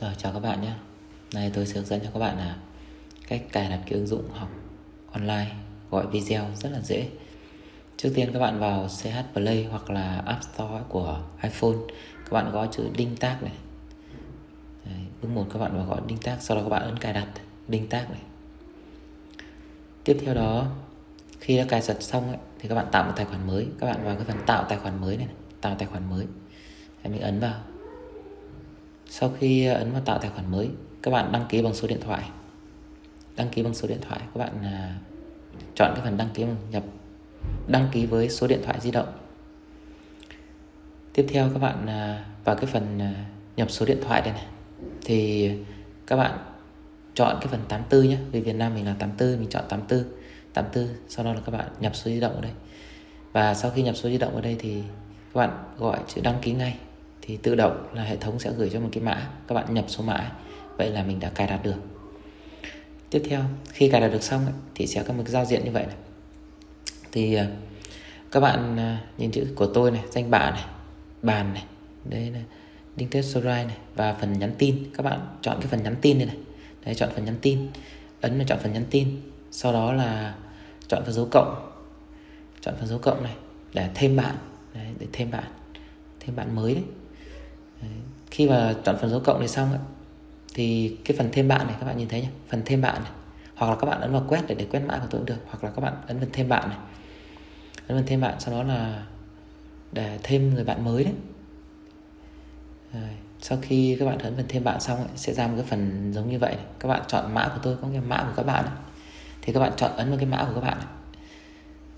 Rồi chào các bạn nhé. Này tôi sẽ hướng dẫn cho các bạn là cách cài đặt cái ứng dụng học online gọi video rất là dễ. Trước tiên các bạn vào CH Play hoặc là App Store của iPhone Các bạn gõ chữ đinh tác này. Đấy, Bước 1 các bạn vào gõ đinh tác Sau đó các bạn ấn cài đặt đinh tác này. Tiếp theo đó khi đã cài đặt xong ấy, thì các bạn tạo một tài khoản mới. Các bạn vào cái phần tạo tài khoản mới này. Tạo tài khoản mới. Đấy, mình ấn vào sau khi ờ, ấn vào tạo tài khoản mới, các bạn đăng ký bằng số điện thoại. Đăng ký bằng số điện thoại, các bạn à, chọn cái phần đăng ký bằng nhập, đăng ký với số điện thoại di động. Tiếp theo các bạn à, vào cái phần à, nhập số điện thoại đây này. Thì các bạn chọn cái phần 84 nhé vì Việt Nam mình là 84 mình chọn 84 84 sau đó là các bạn nhập số di động ở đây. Và sau khi nhập số di động ở đây thì các bạn gọi chữ đăng ký ngay thì tự động là hệ thống sẽ gửi cho một cái mã các bạn nhập số mã vậy là mình đã cài đặt được. Tiếp theo khi cài đặt được xong thì sẽ có một giao diện như vậy này. Thì à, các bạn à, nhìn chữ của tôi này danh bạ này bàn này đây là đinh test này và phần nhắn tin. Các bạn chọn cái phần nhắn tin này này. Đấy chọn phần nhắn tin ấn là chọn phần nhắn tin. Sau đó là chọn phần dấu cộng. Chọn phần dấu cộng này để thêm bạn. Đấy, để thêm bạn thêm bạn mới đấy khi mà chọn phần dấu cộng này xong ấy, thì cái phần thêm bạn này các bạn nhìn thấy nhé phần thêm bạn này. Hoặc là các bạn ấn vào quét để để quét mã của tôi cũng được. Hoặc là các bạn ấn vào thêm bạn này. Ấn vào thêm bạn sau đó là để thêm người bạn mới đấy. Sau khi các bạn ấn vào thêm bạn xong ấy, sẽ ra một cái phần giống như vậy này. các bạn chọn mã của tôi có nghĩa mã của các bạn này. thì các bạn chọn ấn vào cái mã của các bạn này.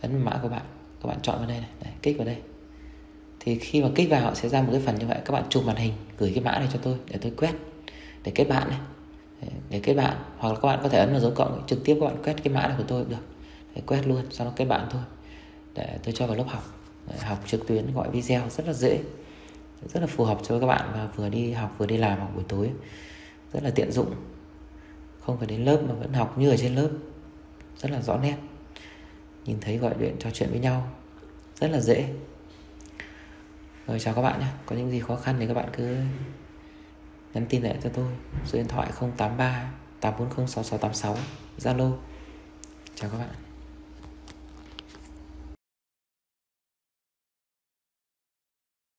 ấn vào mã của bạn. Các bạn chọn vào đây này. Đấy, kích vào đây thì khi mà kích vào họ sẽ ra một cái phần như vậy. Các bạn chụp màn hình, gửi cái mã này cho tôi để tôi quét, để kết bạn này. Để kết bạn. Hoặc là các bạn có thể ấn vào dấu cộng, trực tiếp các bạn quét cái mã này của tôi cũng được. Để quét luôn, sau đó kết bạn thôi. Để tôi cho vào lớp học. Để học trực tuyến, gọi video, rất là dễ. Rất là phù hợp cho các bạn và vừa đi học, vừa đi làm vào buổi tối. Rất là tiện dụng. Không phải đến lớp mà vẫn học như ở trên lớp. Rất là rõ nét. Nhìn thấy gọi điện trò chuyện với nhau. Rất là dễ rồi, chào các bạn nhé. Có những gì khó khăn thì các bạn cứ nhắn tin lại cho tôi. Số điện thoại 083 840 6686 Zalo. Chào các bạn.